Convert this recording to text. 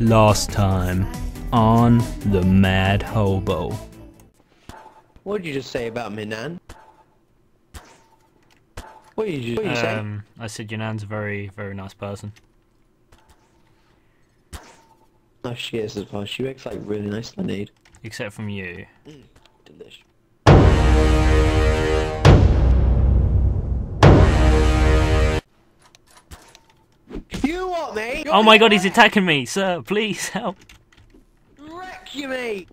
Last time on the Mad Hobo. What did you just say about me, Nan? What did you, what did you say? Um, I said your nan's a very, very nice person. Oh, she is as well. She makes like really nice lemonade. Except from you. Delish. You what, mate? You're Oh my god, he's attacking me, sir! Please help! Wreck you, mate!